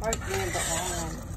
Part niya doon.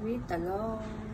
read along.